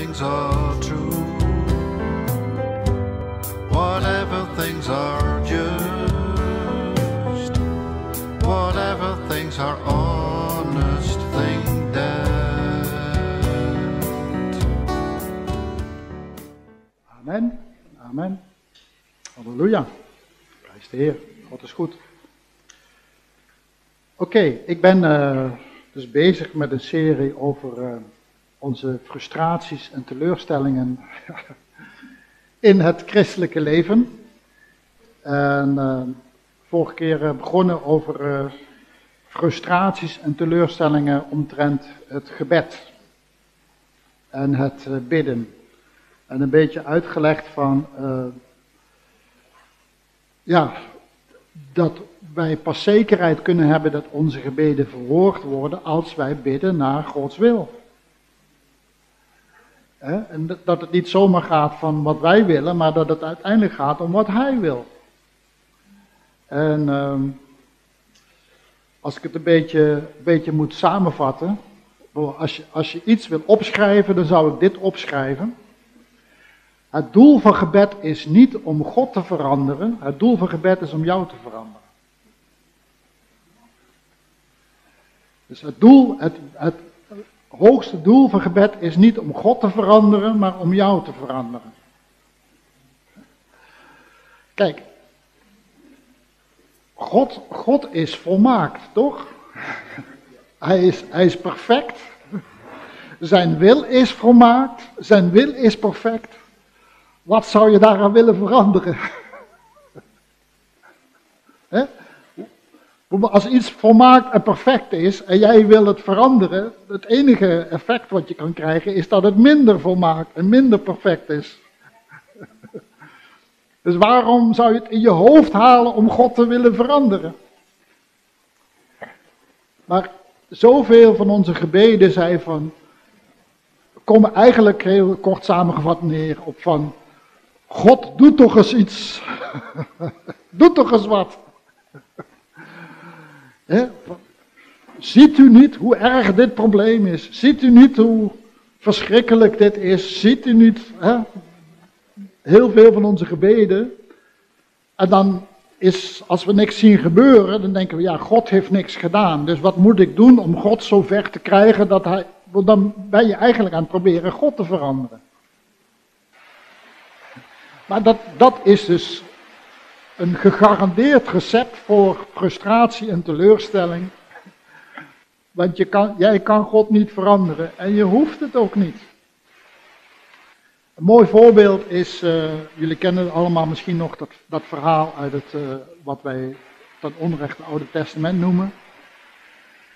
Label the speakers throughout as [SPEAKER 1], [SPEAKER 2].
[SPEAKER 1] things are true, whatever things are just, whatever things are honest, think that.
[SPEAKER 2] Amen. Amen. Halleluja. Prijs de Heer. God is goed. Oké, ik ben eh, dus bezig met een serie over eh, onze frustraties en teleurstellingen in het christelijke leven. En eh, vorige keer eh, begonnen over eh, frustraties en teleurstellingen omtrent het gebed en het bidden. En een beetje uitgelegd van, ja, dat wij pas zekerheid kunnen hebben dat onze gebeden verhoord worden als wij bidden naar Gods wil. En dat- dat het niet zomaar gaat van wat wij willen, maar dat het uiteindelijk gaat om wat Hij wil. En ehm, als ik het een beetje, een beetje moet samenvatten, als je, als je iets wil opschrijven, dan zou ik dit opschrijven. Het doel van gebed is niet om God te veranderen, het doel van gebed is om jou te veranderen. Dus het doel, het, het hoogste doel van gebed is niet om God te veranderen, maar om jou te veranderen. Kijk, God, God is volmaakt, toch? Hij is, hij is perfect. Zijn wil is volmaakt. Zijn wil is perfect. Wat zou je daaraan willen veranderen? Hè? Als iets volmaakt en perfect is en jij wil het veranderen, het enige effect wat je kan krijgen is dat het minder volmaakt en minder perfect is. Dus waarom zou je het in je hoofd halen om God te willen veranderen? Maar zoveel van onze gebeden zijn van, komen eigenlijk heel kort samengevat neer op van, God doe toch eens iets. doe toch eens wat. Ziet u niet hoe erg dit probleem is? Ziet u niet hoe verschrikkelijk dit is? Ziet u niet heel veel van onze gebeden? En dan is, als we niks zien gebeuren, dan denken we, ja, God heeft niks gedaan. Dus wat moet ik doen om God zo ver te krijgen dat hij, want dan ben je eigenlijk aan het proberen God te veranderen. Maar dat, dat is dus een gegarandeerd recept voor frustratie en teleurstelling. Want je kan, jij kan God niet veranderen en je hoeft het ook niet. Een mooi voorbeeld is, eh, jullie kennen allemaal misschien nog dat, dat verhaal uit het, eh, wat wij ten onrechte Oude Testament noemen.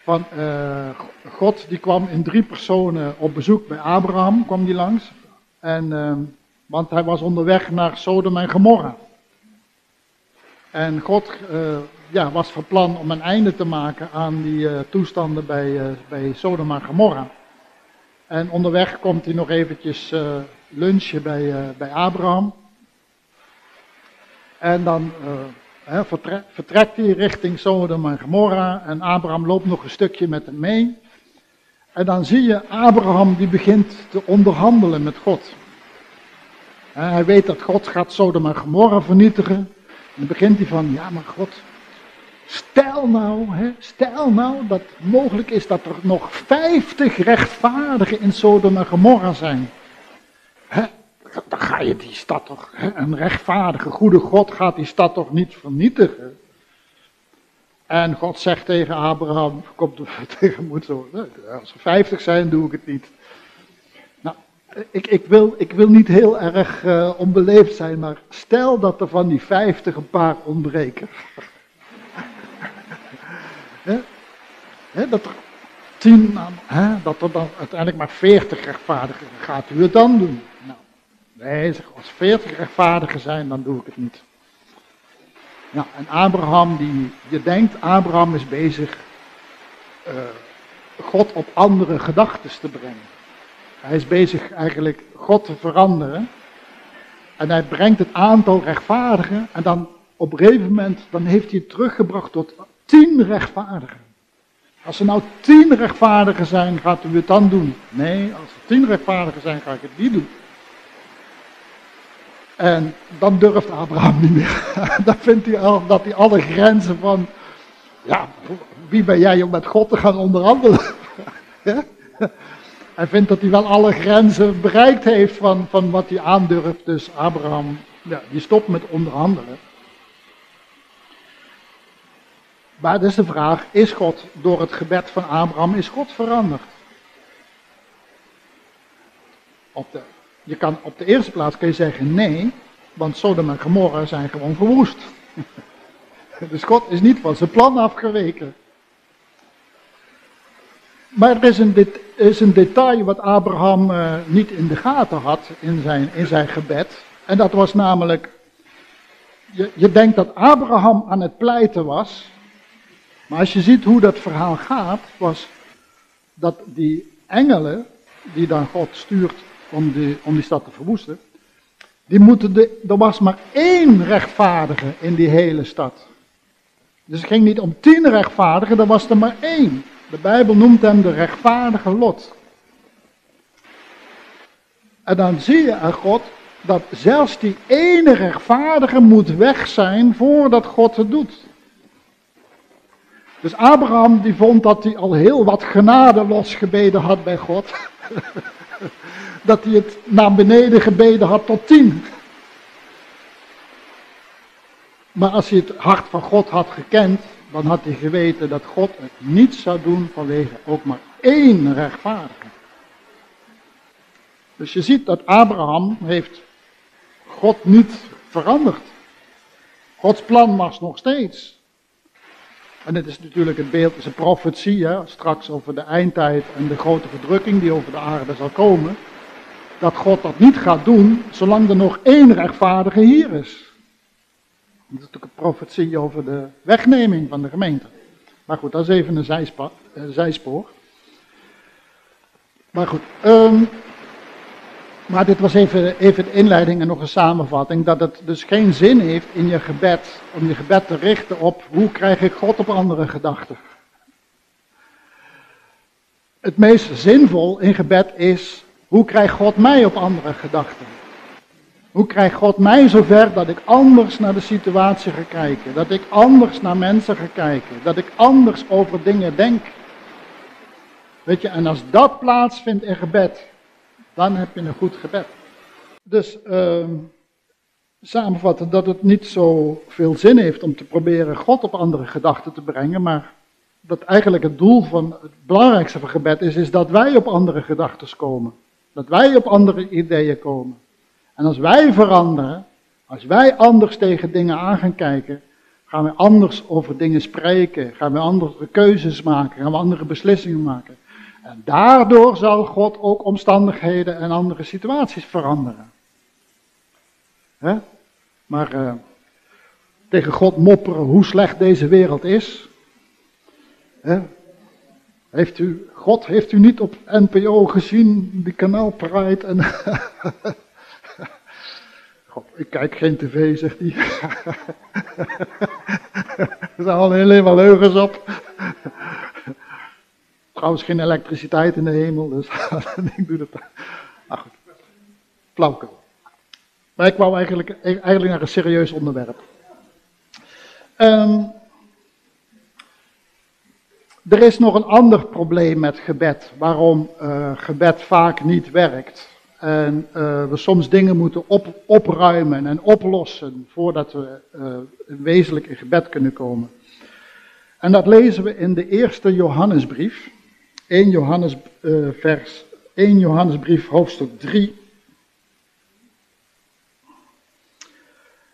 [SPEAKER 2] Van eh, God die kwam in drie personen op bezoek bij Abraham, kwam die langs. En, ehm, want hij was onderweg naar Sodom en Gomorra. En God eh, ja, was van plan om een einde te maken aan die eh, toestanden bij, eh, bij Sodom en Gomorra. En onderweg komt hij nog eventjes lunchen bij, bij Abraham. En dan eh, hè, vertre- vertrekt hij richting Sodom en Gomorra. En Abraham loopt nog een stukje met hem mee. En dan zie je Abraham die begint te onderhandelen met God. Hij weet dat God gaat Sodom en Gomorra vernietigen. Dan begint hij van, ja maar God, stel nou, hè, stel nou dat mogelijk is dat er nog 50 rechtvaardigen in Sodom en Gomorra zijn. Hè, dan ga je die stad toch, een rechtvaardige, goede God gaat die stad toch niet vernietigen. En God zegt tegen Abraham, komt tegen moet zo, als er 50 zijn doe ik het niet. Ik, ik, wil, ik wil niet heel erg eh, onbeleefd zijn, maar stel dat er van die 50 een paar ontbreken. Dat er tien, dat er dan uiteindelijk maar 40 rechtvaardigen gaat u het dan doen? Nou, nee, als 40 rechtvaardigen zijn, dan doe ik het niet. En Abraham, die, je denkt, Abraham is bezig eh, God op andere gedachten te brengen. Hij is bezig eigenlijk God te veranderen. En hij brengt het aantal rechtvaardigen. En dan op een gegeven moment dan heeft hij het teruggebracht tot tien rechtvaardigen. Als er nou tien rechtvaardigen zijn, gaat u het dan doen? Nee, als er tien rechtvaardigen zijn, ga ik het niet doen. En dan durft Abraham niet meer. dan vindt hij al dat hij alle grenzen van, ja, wie ben jij om met God te gaan onderhandelen? hij vindt dat hij wel alle grenzen bereikt heeft van, van wat hij aandurft. Dus Abraham, ja, die stopt met onderhandelen. Maar dus de vraag, is God door het gebed van Abraham, is God veranderd? Op de, je kan, op de eerste plaats kun je zeggen nee, want Sodom en Gomorra zijn gewoon verwoest. dus God is niet van zijn plan afgeweken. Maar er is een, dit, is een detail wat Abraham uh, niet in de gaten had in zijn, in zijn gebed. En dat was namelijk, je, je denkt dat Abraham aan het pleiten was maar als je ziet hoe dat verhaal gaat, was dat die engelen, die dan God stuurt om die, om die stad te verwoesten, die moeten de, er was maar één rechtvaardige in die hele stad. Dus het ging niet om tien rechtvaardigen, er was er maar één. De Bijbel noemt hem de rechtvaardige Lot. En dan zie je aan God dat zelfs die ene rechtvaardige moet weg zijn voordat God het doet. Dus Abraham die vond dat hij al heel wat genade losgebeden had bij God. dat hij het naar beneden gebeden had tot tien. Maar als hij het hart van God had gekend, dan had hij geweten dat God het niet zou doen vanwege ook maar één rechtvaardige. Dus je ziet dat Abraham heeft God niet veranderd. Gods plan was nog steeds. En dit is natuurlijk het beeld, het is een profetie, hè, straks over de eindtijd en de grote verdrukking die over de aarde zal komen. Dat God dat niet gaat doen, zolang er nog één rechtvaardige hier is. Dat is natuurlijk een profetie over de wegneming van de gemeente. Maar goed, dat is even een, een zijspoor. Maar goed, um, maar dit was even, even de inleiding en nog een samenvatting. Dat het dus geen zin heeft in je gebed, om je gebed te richten op hoe krijg ik God op andere gedachten. Het meest zinvol in gebed is, hoe krijgt God mij op andere gedachten? Hoe krijgt God mij zover dat ik anders naar de situatie ga kijken? Dat ik anders naar mensen ga kijken? Dat ik anders over dingen denk? Weet je, en als dat plaatsvindt in gebed, dan heb je een goed gebed. Dus uh, samenvatten dat het niet zo veel zin heeft om te proberen God op andere gedachten te brengen, maar dat eigenlijk het doel van het belangrijkste van gebed is, is dat wij op andere gedachten komen. Dat wij op andere ideeën komen. En als wij veranderen, als wij anders tegen dingen aan gaan kijken, gaan we anders over dingen spreken, gaan we andere keuzes maken, gaan we andere beslissingen maken. En daardoor zal God ook omstandigheden en andere situaties veranderen. Maar uh, tegen God mopperen hoe slecht deze wereld is. He? Heeft u, God heeft u niet op NPO gezien, die kanaal Pride en... Ik kijk geen tv, zegt hij. er zijn al helemaal leugens op. Trouwens geen elektriciteit in de hemel, dus ik doe dat. Nou goed. Maar ik wou eigenlijk, eigenlijk naar een serieus onderwerp. Um, er is nog een ander probleem met gebed, waarom uh, gebed vaak niet werkt. En uh, we soms dingen moeten op, opruimen en oplossen voordat we uh, wezenlijk in gebed kunnen komen. En dat lezen we in de eerste Johannesbrief. 1 Johannes, uh, vers, 1 Johannesbrief hoofdstuk 3.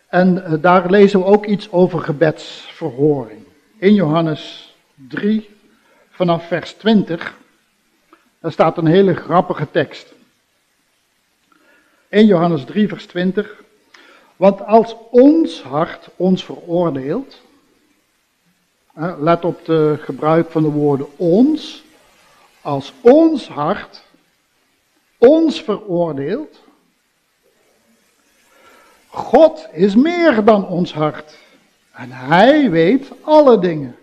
[SPEAKER 2] En daar lezen we ook iets over gebedsverhoring. 1 Johannes 3 vanaf vers 20. Daar staat een hele grappige tekst. 1 Johannes 3 vers 20. Want als ons hart ons veroordeelt, let op de gebruik van de woorden ons, als ons hart ons veroordeelt, God is meer dan ons hart en Hij weet alle dingen.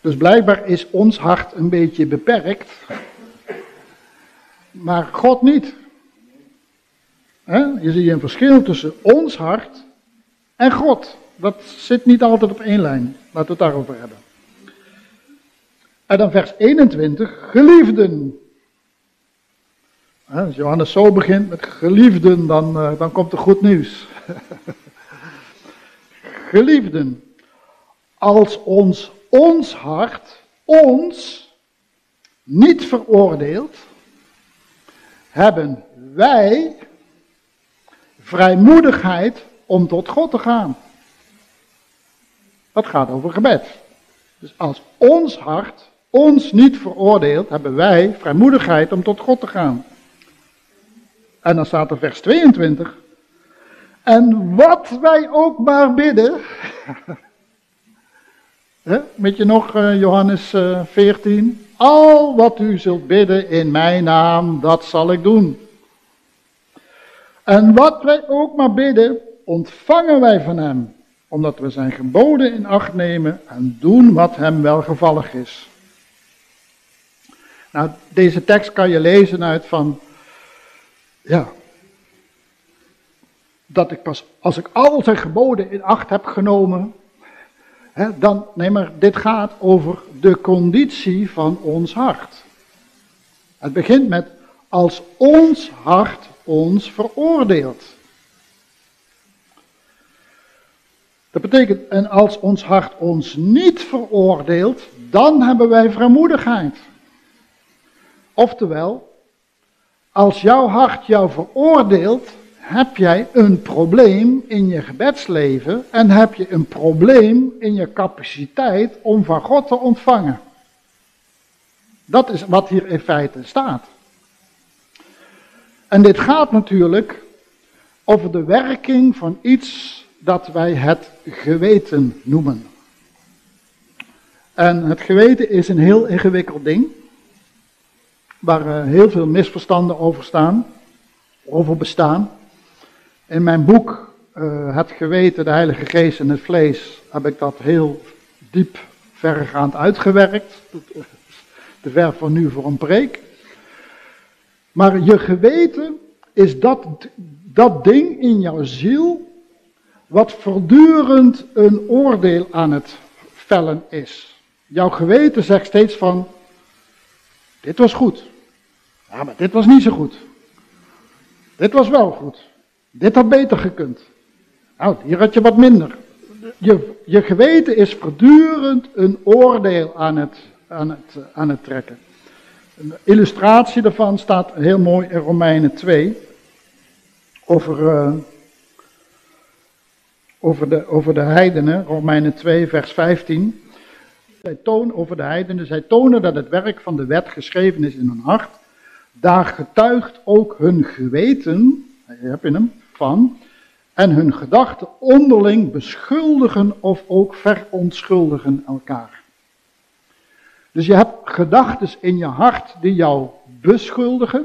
[SPEAKER 2] Dus blijkbaar is ons hart een beetje beperkt, maar God niet. Hè? Je ziet een verschil tussen ons hart en God. Dat zit niet altijd op één lijn. Laten we het daarover hebben. En dan vers 21, geliefden. Als Johannes zo begint met geliefden, dan, uh, dan komt er goed nieuws. geliefden, als ons ons hart ons niet veroordeelt, hebben wij vrijmoedigheid om tot God te gaan. Dat gaat over gebed. Dus als ons hart ons niet veroordeelt, hebben wij vrijmoedigheid om tot God te gaan. En dan staat er vers 22. En wat wij ook maar bidden. Weet je nog, eh, Johannes 14? Al wat u zult bidden in mijn naam, dat zal ik doen. En wat wij ook maar bidden, ontvangen wij van hem, omdat we zijn geboden in acht nemen en doen wat hem welgevallig is. Nou, deze tekst kan je lezen uit van, ja, dat ik pas, als ik al zijn geboden in acht heb genomen, dan, nee maar, dit gaat over de conditie van ons hart. Het begint met, als ons hart ons veroordeelt. Dat betekent, en als ons hart ons niet veroordeelt, dan hebben wij vrijmoedigheid. Oftewel, als jouw hart jou veroordeelt, heb jij een probleem in je gebedsleven en heb je een probleem in je capaciteit om van God te ontvangen. Dat is wat hier in feite staat. En dit gaat natuurlijk over de werking van iets dat wij het geweten noemen. En het geweten is een heel ingewikkeld ding, waar eh, heel veel misverstanden over staan, over bestaan. In mijn boek uh, Het geweten, de Heilige Geest en het vlees heb ik dat heel diep verregaand uitgewerkt. Te ver voor nu voor een preek. Maar je geweten is dat, dat ding in jouw ziel wat voortdurend een oordeel aan het vellen is. Jouw geweten zegt steeds van, dit was goed. Ja, maar dit was niet zo goed. Dit was wel goed. Dit had beter gekund. Nou, hier had je wat minder. Je, je geweten is voortdurend een oordeel aan het, aan het, aan het trekken. Een illustratie daarvan staat heel mooi in Romeinen 2. Over, uh, over, de, over de heidenen, Romeinen 2, vers 15. Zij tonen over de heidenen, zij tonen dat het werk van de wet geschreven is in hun hart. Daar getuigt ook hun geweten, heb je hem, van. En hun gedachten onderling beschuldigen of ook verontschuldigen elkaar. Dus je hebt gedachten in je hart die jou beschuldigen.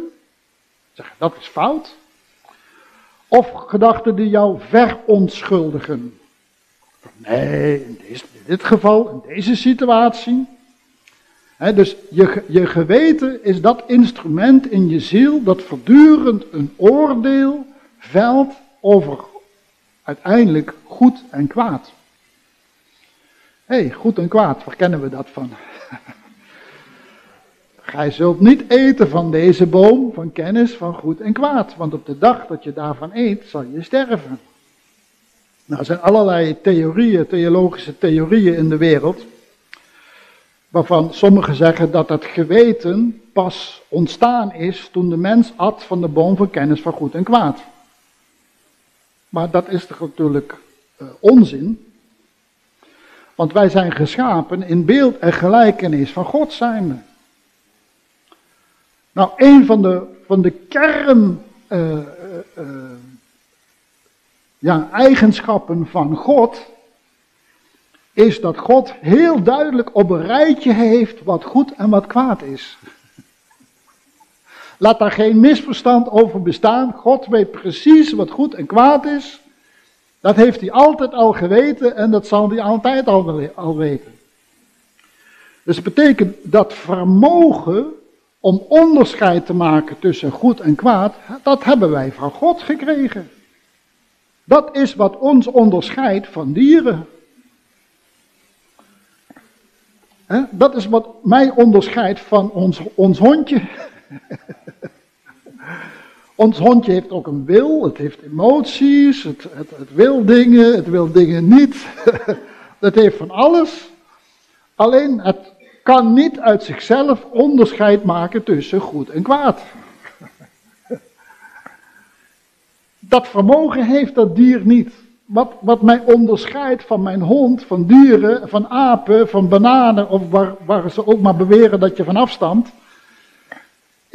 [SPEAKER 2] Zeg, dat is fout. Of gedachten die jou verontschuldigen. Nee, in dit geval, in deze situatie. dus je, je geweten is dat instrument in je ziel dat voortdurend een oordeel velt over uiteindelijk goed en kwaad. Hé, hey, goed en kwaad, waar kennen we dat van? Gij zult niet eten van deze boom van kennis van goed en kwaad, want op de dag dat je daarvan eet, zal je sterven. Nou, er zijn allerlei theorieën, theologische theorieën in de wereld, waarvan sommigen zeggen dat het geweten pas ontstaan is toen de mens at van de boom van kennis van goed en kwaad. Maar dat is toch natuurlijk uh, onzin, want wij zijn geschapen in beeld en gelijkenis van God zijn we. Nou, een van de, van de kern uh, uh, ja, eigenschappen van God is dat God heel duidelijk op een rijtje heeft wat goed en wat kwaad is. Laat daar geen misverstand over bestaan. God weet precies wat goed en kwaad is. Dat heeft hij altijd al geweten en dat zal hij altijd al, al weten. Dus het betekent dat vermogen om onderscheid te maken tussen goed en kwaad, dat hebben wij van God gekregen. Dat is wat ons onderscheidt van dieren. dat is wat mij onderscheidt van ons, ons hondje. ons hondje heeft ook een wil, het heeft emoties, het, het, wil dingen, het wil dingen niet. het heeft van alles. Alleen het kan niet uit zichzelf onderscheid maken tussen goed en kwaad. Dat vermogen heeft dat dier niet. Wat, wat mij onderscheidt van mijn hond, van dieren, van apen, van bananen, of waar, waar ze ook maar beweren dat je van afstamt,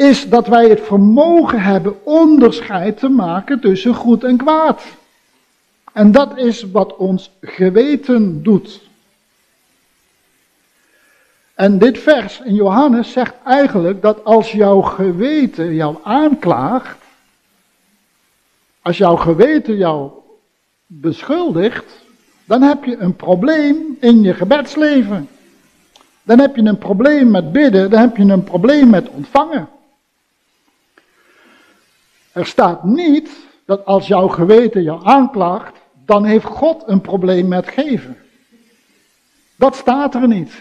[SPEAKER 2] is dat wij het vermogen hebben onderscheid te maken tussen goed en kwaad. En dat is wat ons geweten doet. En dit vers in Johannes zegt eigenlijk dat als jouw geweten jou aanklaagt, als jouw geweten jou beschuldigt, dan heb je een probleem in je gebedsleven. Dan heb je een probleem met bidden, dan heb je een probleem met ontvangen. Er staat niet dat als jouw geweten jou aanklaagt, dan heeft God een probleem met geven. Dat staat er niet.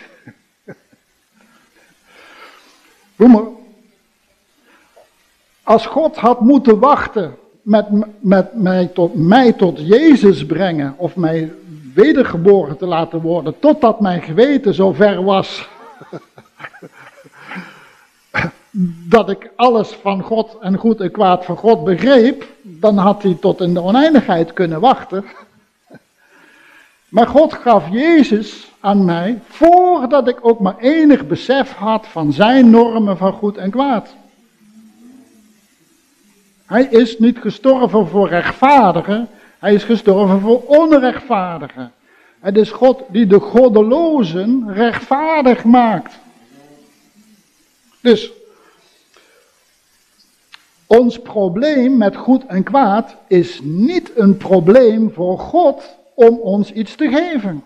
[SPEAKER 2] maar, als God had moeten wachten met, met mij, tot, mij tot Jezus brengen of mij wedergeboren te laten worden, totdat mijn geweten zo ver was dat ik alles van God en goed en kwaad van God begreep, dan had hij tot in de oneindigheid kunnen wachten. Maar God gaf Jezus aan mij voordat ik ook maar enig besef had van zijn normen van goed en kwaad. Hij is niet gestorven voor rechtvaardigen, hij is gestorven voor onrechtvaardigen. Het is God die de goddelozen rechtvaardig maakt. Dus ons probleem met goed en kwaad is niet een probleem voor God om ons iets te geven.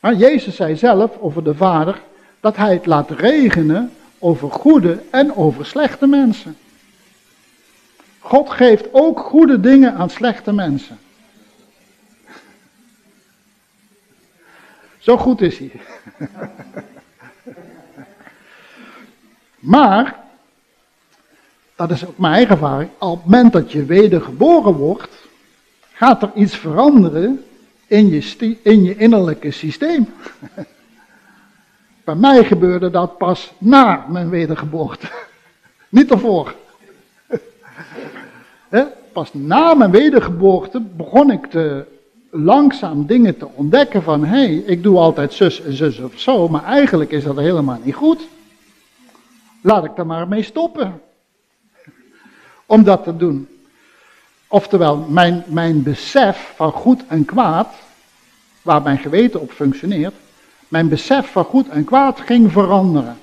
[SPEAKER 2] Jezus zei zelf over de Vader dat hij het laat regenen over goede en over slechte mensen. God geeft ook goede dingen aan slechte mensen. Zo goed is hij. maar, dat is ook mijn eigen ervaring, op het moment dat je wedergeboren wordt, gaat er iets veranderen in je, in je innerlijke systeem. Bij mij gebeurde dat pas na mijn wedergeboorte, niet ervoor. Pas na mijn wedergeboorte begon ik te, langzaam dingen te ontdekken van, hé, hey, ik doe altijd zus en zus of zo, maar eigenlijk is dat helemaal niet goed. Laat ik er maar mee stoppen. Om dat te doen. Oftewel, mijn, mijn besef van goed en kwaad, waar mijn geweten op functioneert, mijn besef van goed en kwaad ging veranderen.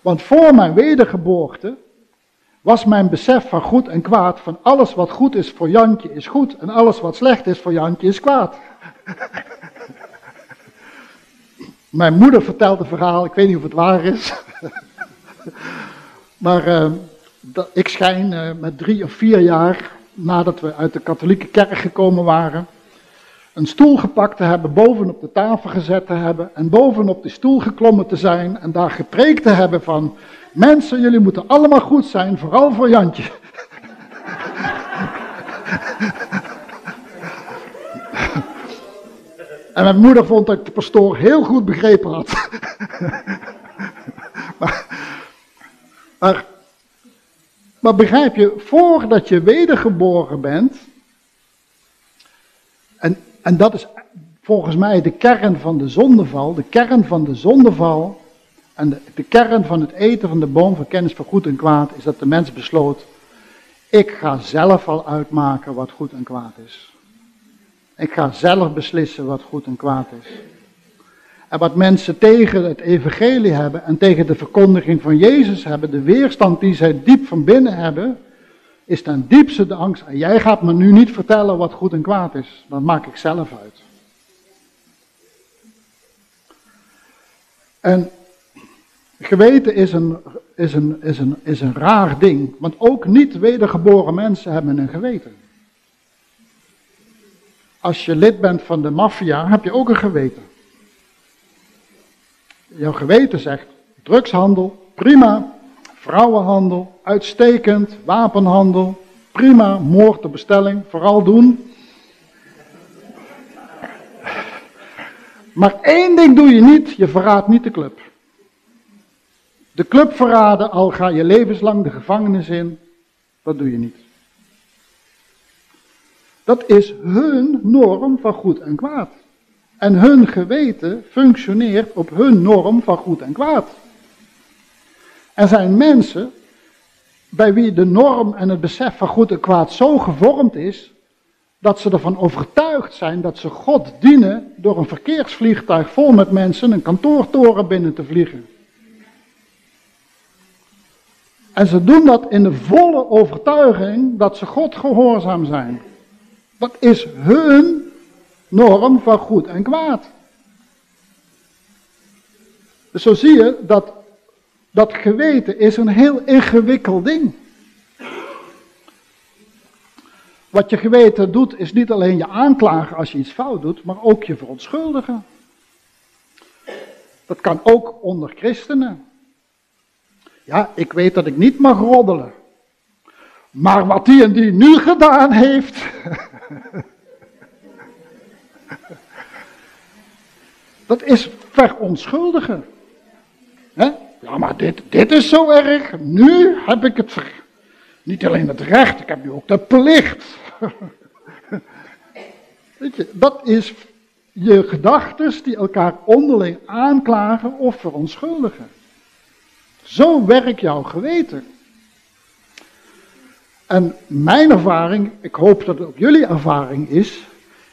[SPEAKER 2] Want voor mijn wedergeboorte was mijn besef van goed en kwaad, van alles wat goed is voor Jantje is goed en alles wat slecht is voor Jantje is kwaad. mijn moeder vertelt een verhaal, ik weet niet of het waar is, maar uh, ik schijn uh, met drie of vier jaar nadat we uit de katholieke kerk gekomen waren, een stoel gepakt te hebben, bovenop de tafel gezet te hebben en bovenop de stoel geklommen te zijn en daar gepreekt te hebben van Mensen, jullie moeten allemaal goed zijn, vooral voor Jantje. En mijn moeder vond dat ik de pastoor heel goed begrepen had. maar, maar, begrijp je, voordat je wedergeboren bent, en, en dat is volgens mij de kern van de zondeval, de kern van de zondeval en de, kern van het eten van de boom van kennis van goed en kwaad is dat de mens besloot, ik ga zelf al uitmaken wat goed en kwaad is. Ik ga zelf beslissen wat goed en kwaad is. En wat mensen tegen het evangelie hebben en tegen de verkondiging van Jezus hebben, de weerstand die zij diep van binnen hebben, is ten diepste de angst. En jij gaat me nu niet vertellen wat goed en kwaad is. Dat maak ik zelf uit. En geweten is een, is, een, is, een, is een raar ding, want ook niet wedergeboren mensen hebben een geweten. Als je lid bent van de maffia, heb je ook een geweten. Jouw geweten zegt, drugshandel, prima. Vrouwenhandel, uitstekend. Wapenhandel, prima. Moord op bestelling, vooral doen. Maar één ding doe je niet, je verraadt niet de club. De club verraden, al ga je levenslang de gevangenis in, dat doe je niet. Dat is hun norm van goed en kwaad. En hun geweten functioneert op hun norm van goed en kwaad. Er zijn mensen bij wie de norm en het besef van goed en kwaad zo gevormd is, dat ze ervan overtuigd zijn dat ze God dienen door een verkeersvliegtuig vol met mensen een kantoortoren binnen te vliegen. En ze doen dat in de volle overtuiging dat ze God gehoorzaam zijn. Dat is hun norm van goed en kwaad. Dus zo zie je dat dat geweten is een heel ingewikkeld ding. Wat je geweten doet is niet alleen je aanklagen als je iets fout doet, maar ook je verontschuldigen. Dat kan ook onder christenen. Ja, ik weet dat ik niet mag roddelen. Maar wat die en die nu gedaan heeft. dat is verontschuldigen. Ja, maar dit, dit is zo erg. Nu heb ik het. Niet alleen het recht, ik heb nu ook de plicht. Weet je, dat is je gedachten die elkaar onderling aanklagen of verontschuldigen. Zo werkt jouw geweten. En mijn ervaring, ik hoop dat het ook jullie ervaring is,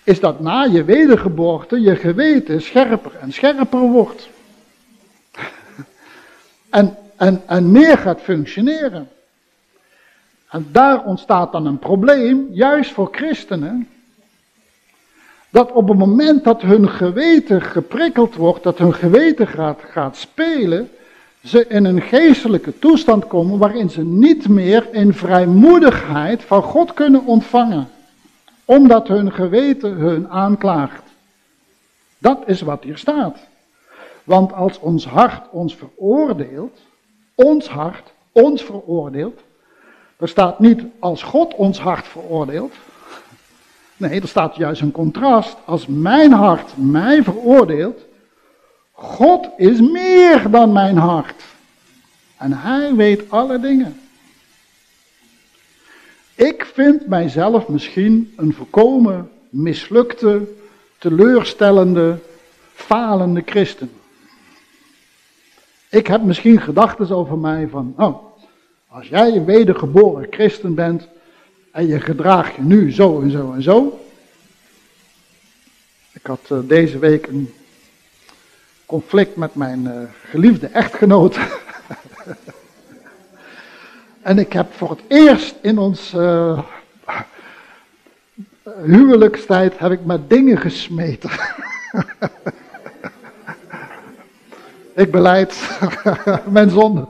[SPEAKER 2] is dat na je wedergeboorte je geweten scherper en scherper wordt. en, en, en meer gaat functioneren. En daar ontstaat dan een probleem, juist voor christenen, dat op het moment dat hun geweten geprikkeld wordt, dat hun geweten gaat, gaat spelen, ze in een geestelijke toestand komen waarin ze niet meer in vrijmoedigheid van God kunnen ontvangen, omdat hun geweten hun aanklaagt. Dat is wat hier staat. Want als ons hart ons veroordeelt, ons hart ons veroordeelt, er staat niet als God ons hart veroordeelt. Nee, er staat juist een contrast. Als mijn hart mij veroordeelt, God is meer dan mijn hart. En hij weet alle dingen. Ik vind mijzelf misschien een volkomen mislukte, teleurstellende, falende christen. Ik heb misschien gedachten over mij van, oh, als jij een wedergeboren christen bent en je gedraagt je nu zo en zo en zo. Ik had uh, deze week een conflict met mijn uh, geliefde echtgenoot. en ik heb voor het eerst in ons uh, huwelijkstijd heb ik met dingen gesmeten. ik beleid mijn zonde.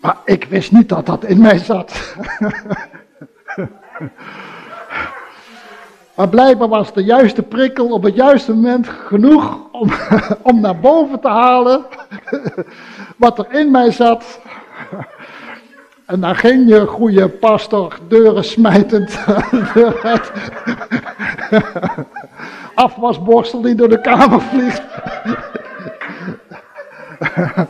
[SPEAKER 2] Maar ik wist niet dat dat in mij zat. maar blijkbaar was de juiste prikkel op het juiste moment genoeg om, om naar boven te halen wat er in mij zat. En dan ging je goede pastor deuren smijtend. Afwasborstel die door de kamer vliegt.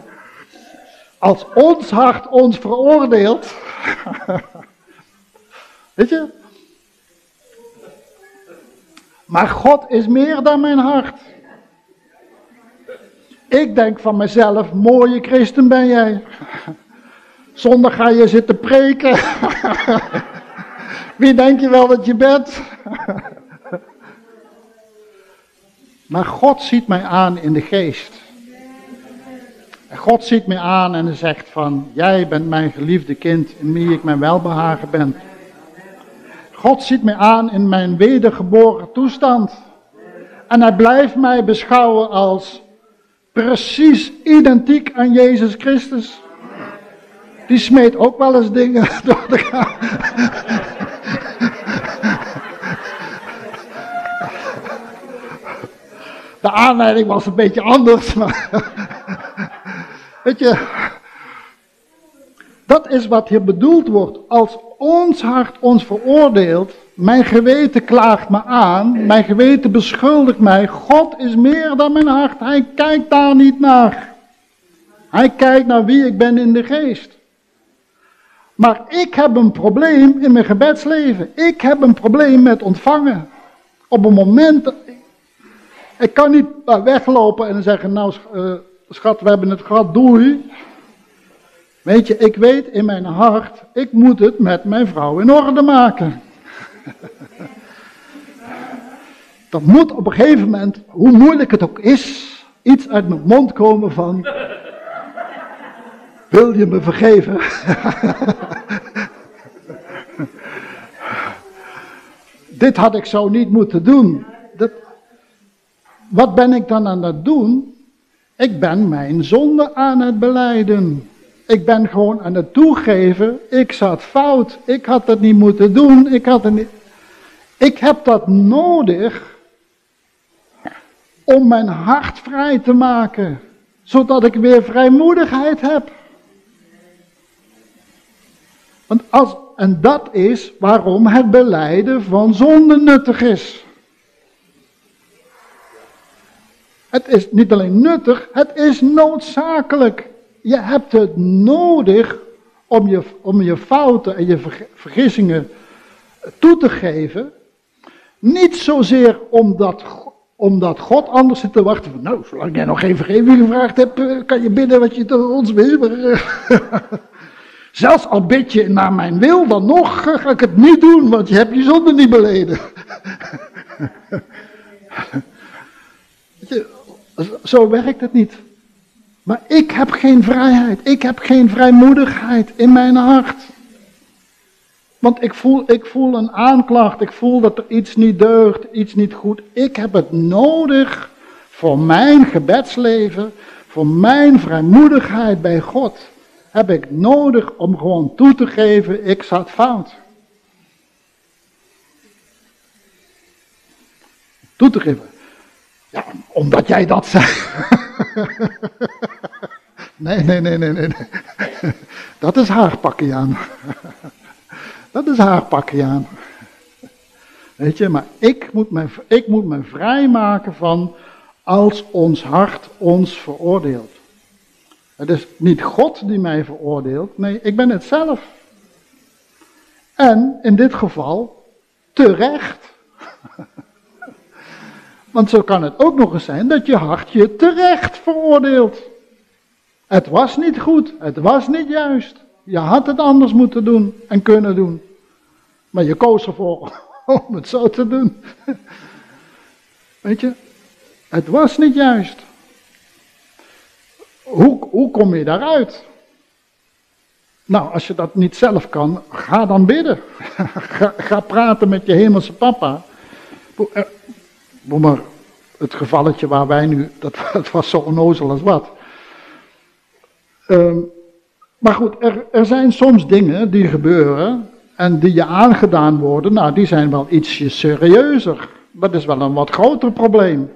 [SPEAKER 2] Als ons hart ons veroordeelt. Weet je? Maar God is meer dan mijn hart. Ik denk van mezelf, mooie christen ben jij. Zonder ga je zitten preken. Wie denk je wel dat je bent? maar God ziet mij aan in de geest. God ziet me aan en zegt van, jij bent mijn geliefde kind in wie ik mijn welbehagen ben. God ziet me aan in mijn wedergeboren toestand. En hij blijft mij beschouwen als precies identiek aan Jezus Christus. Die smeet ook wel eens dingen door de gang. De aanleiding was een beetje anders, maar. Weet je. Dat is wat hier bedoeld wordt. Als ons hart ons veroordeelt, mijn geweten klaagt me aan, mijn geweten beschuldigt mij. God is meer dan mijn hart. Hij kijkt daar niet naar. Hij kijkt naar wie ik ben in de geest. Maar ik heb een probleem in mijn gebedsleven. Ik heb een probleem met ontvangen. Op een moment. Ik kan niet weglopen en zeggen: Nou, uh, schat, we hebben het gehad, doei. Weet je, ik weet in mijn hart, ik moet het met mijn vrouw in orde maken. Dat moet op een gegeven moment, hoe moeilijk het ook is, iets uit mijn mond komen van. Wil je me vergeven? Dit had ik zo niet moeten doen. Dat, wat ben ik dan aan het doen? Ik ben mijn zonde aan het beleiden. Ik ben gewoon aan het toegeven, ik zat fout, ik had het niet moeten doen, ik had niet... Ik heb dat nodig om mijn hart vrij te maken, zodat ik weer vrijmoedigheid heb. Want als, en dat is waarom het beleiden van zonde nuttig is. Het is niet alleen nuttig, het is noodzakelijk. Je hebt het nodig om je, om je fouten en je vergissingen toe te geven. Niet zozeer omdat, omdat God anders zit te wachten. Van, nou, zolang jij nog geen vergeving gevraagd hebt, eh, kan je bidden wat je tot ons wil. Eh, zelfs al bid je naar mijn wil, dan nog ga ik het niet doen, want je hebt je zonde niet beleden. Zo werkt het niet. Maar ik heb geen vrijheid. Ik heb geen vrijmoedigheid in mijn hart. Want ik voel, ik voel een aanklacht. Ik voel dat er iets niet deugt, iets niet goed. Ik heb het nodig voor mijn gebedsleven, voor mijn vrijmoedigheid bij God. Heb ik nodig om gewoon toe te geven, ik zat fout. Toe te geven. Ja, omdat jij dat zei. nee, nee, nee, nee, nee. Dat is haarpakkiaan. Dat is haarpakkiaan. Weet je, maar ik moet, me, ik moet me vrijmaken van als ons hart ons veroordeelt. Het is niet God die mij veroordeelt, nee, ik ben het zelf. En in dit geval terecht. Want zo kan het ook nog eens zijn dat je hart je terecht veroordeelt. Het was niet goed, het was niet juist. Je had het anders moeten doen en kunnen doen. Maar je koos ervoor om het zo te doen. Weet je, het was niet juist. Hoe, hoe kom je daaruit? Nou, als je dat niet zelf kan, ga dan bidden. ga, ga praten met je hemelse papa maar het gevalletje waar wij nu, dat, was zo onnozel als wat. Ehm, maar goed, er, er zijn soms dingen die gebeuren en die je aangedaan worden, nou die zijn wel ietsje serieuzer. Dat is wel een wat groter probleem.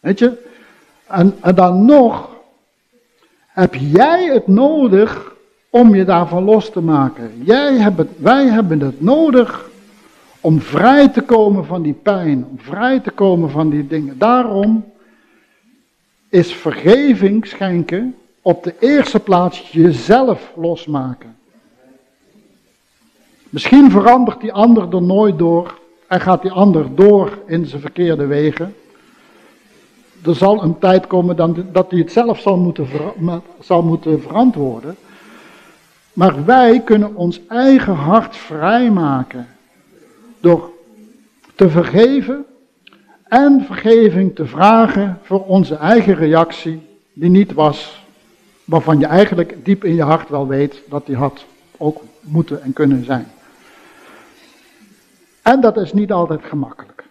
[SPEAKER 2] Weet je? En, dan nog heb jij het nodig om je daarvan los te maken. Jij hebt wij hebben het nodig om vrij te komen van die pijn, om vrij te komen van die dingen. Daarom is vergeving schenken op de eerste plaats jezelf losmaken. Misschien verandert die ander er nooit door en gaat die ander door in zijn verkeerde wegen. Er zal een tijd komen dan, dat hij het zelf zal moeten, zal moeten verantwoorden. Maar wij kunnen ons eigen hart vrijmaken door te vergeven en vergeving te vragen voor onze eigen reactie, die niet was, waarvan je eigenlijk diep in je hart wel weet dat die had ook moeten en kunnen zijn. En dat is niet altijd gemakkelijk.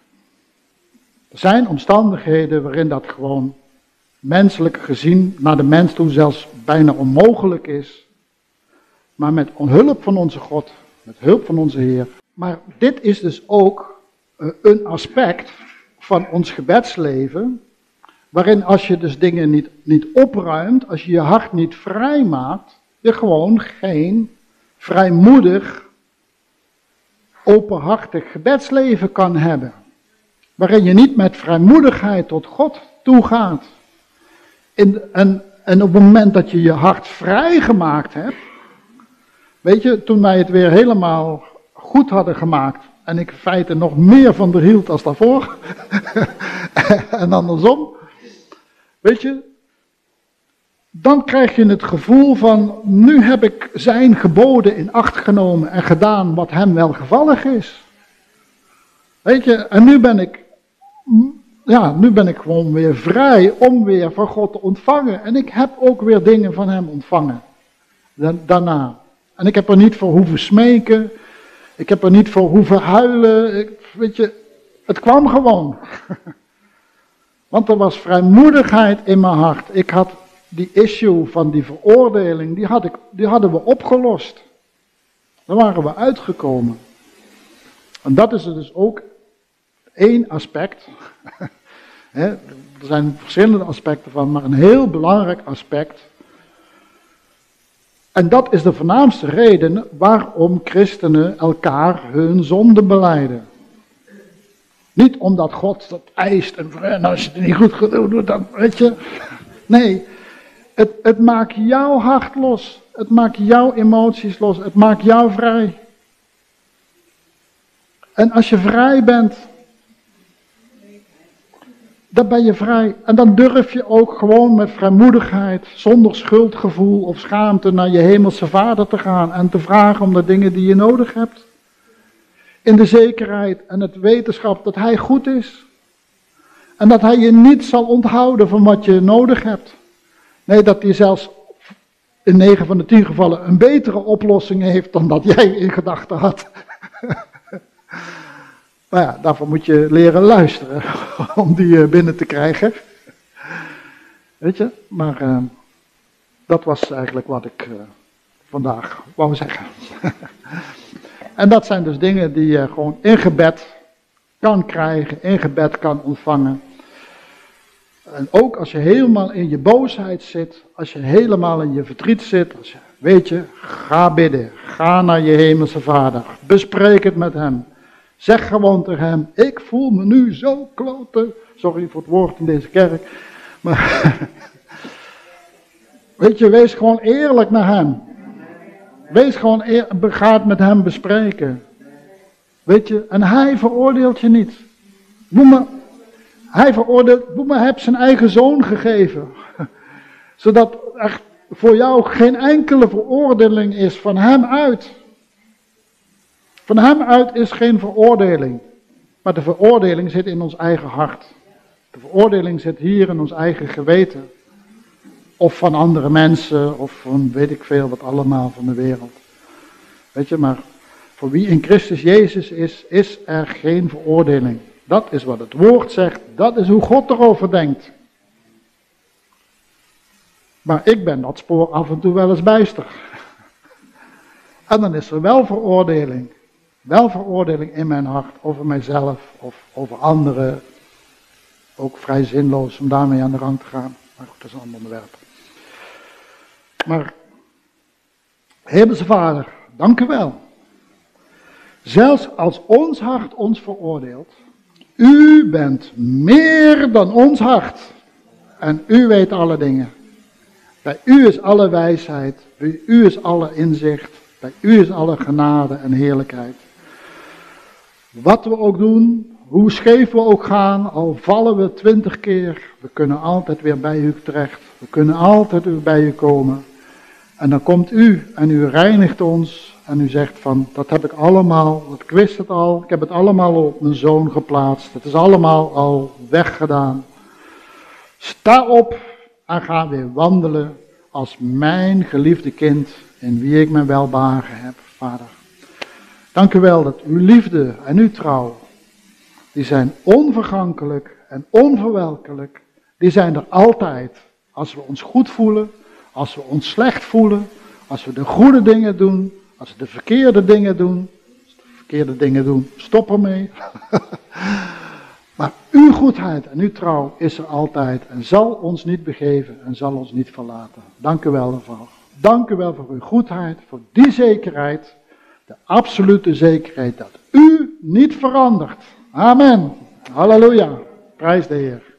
[SPEAKER 2] Er zijn omstandigheden waarin dat gewoon menselijk gezien naar de mens toe zelfs bijna onmogelijk is. Maar met hulp van onze God, met hulp van onze Heer. Maar dit is dus ook eh, een aspect van ons gebedsleven, waarin als je dus dingen niet, niet opruimt, als je je hart niet vrij maakt, je gewoon geen vrijmoedig, openhartig gebedsleven kan hebben. Waarin je niet met vrijmoedigheid tot God toegaat. In, en, en op het moment dat je je hart vrijgemaakt hebt, weet je, toen wij het weer helemaal goed hadden gemaakt, en ik in feite nog meer van de hield als daarvoor, en andersom, weet je, dan krijg je het gevoel van, nu heb ik zijn geboden in acht genomen en gedaan wat hem welgevallig is. Weet je, en nu ben ik, ja, nu ben ik gewoon weer vrij om weer van God te ontvangen. En ik heb ook weer dingen van hem ontvangen. Daarna. En ik heb er niet voor hoeven smeken. Ik heb er niet voor hoeven huilen. Ik, weet je, het kwam gewoon. Want er was vrijmoedigheid in mijn hart. Ik had die issue van die veroordeling, die, hadden we opgelost. Daar waren we uitgekomen. En dat is dus ook één aspect. er zijn verschillende aspecten van, maar een heel belangrijk aspect. En dat is de voornaamste reden waarom christenen elkaar hun zonde beleiden. Niet omdat God dat eist en, als je het niet goed doet, dan weet je. Nee, het, het maakt jouw hart los. Het maakt jouw emoties los. Het maakt jou vrij. En als je vrij bent, dan ben je vrij. En dan durf je ook gewoon met vrijmoedigheid, zonder schuldgevoel of schaamte naar je hemelse vader te gaan en te vragen om de dingen die je nodig hebt. In de zekerheid en het wetenschap dat hij goed is. En dat hij je niet zal onthouden van wat je nodig hebt. Nee, dat hij zelfs in 9 van de 10 gevallen een betere oplossing heeft dan dat jij in gedachten had. maar ja, daarvoor moet je leren luisteren om die eh, binnen te krijgen. Weet je, maar uh, dat was eigenlijk wat ik uh, vandaag wou zeggen. en dat zijn dus dingen die je gewoon in gebed kan krijgen, in gebed kan ontvangen. En ook als je helemaal in je boosheid zit, als je helemaal in je verdriet zit, weet je, ga bidden. Ga naar je hemelse vader. Bespreek het met hem. Zeg gewoon tegen hem, ik voel me nu zo kloten. Sorry voor het woord in deze kerk. Maar, weet je, wees gewoon eerlijk naar hem. Wees gewoon, eerlijk, met hem bespreken. Weet je, en hij veroordeelt je niet. Noem maar hij veroordeelt, maar heb zijn eigen zoon gegeven. Zodat er voor jou geen enkele veroordeling is van hem uit. Van hem uit is geen veroordeling. Maar de veroordeling zit in ons eigen hart. De veroordeling zit hier in ons eigen geweten. Of van andere mensen, of van weet ik veel wat allemaal van de wereld. Weet je, maar voor wie in Christus Jezus is, is er geen veroordeling. Dat is wat het woord zegt, dat is hoe God erover denkt. Maar ik ben dat spoor af en toe wel eens bijster. En dan is er wel veroordeling. Wel veroordeling in mijn hart over mijzelf of over anderen. Ook vrij zinloos om daarmee aan de rang te gaan. Maar goed, dat is een ander onderwerp. Maar, Hemelse Vader, dank u wel. Zelfs als ons hart ons veroordeelt, u bent meer dan ons hart. En u weet alle dingen. Bij u is alle wijsheid. Bij u is alle inzicht. Bij u is alle genade en heerlijkheid. Wat we ook doen, hoe scheef we ook gaan, al vallen we twintig keer, we kunnen altijd weer bij u terecht. We kunnen altijd weer bij u komen. En dan komt u en u reinigt ons en u zegt van, dat heb ik allemaal, ik wist het al, ik heb het allemaal op mijn zoon geplaatst. Het is allemaal al weggedaan. Sta op en ga weer wandelen als mijn geliefde kind in wie ik mijn welbehagen heb, vader. Dank u wel dat uw liefde en uw trouw, die zijn onvergankelijk en onverwelkelijk, die zijn er altijd. Als we ons goed voelen, als we ons slecht voelen, als we de goede dingen doen, als we de verkeerde dingen doen. Als we de verkeerde dingen doen, stop ermee. maar uw goedheid en uw trouw is er altijd en zal ons niet begeven en zal ons niet verlaten. Dank u wel daarvoor. Dank u wel voor uw goedheid, voor die zekerheid, de absolute zekerheid dat u niet verandert. Amen. Halleluja. Prijs de Heer.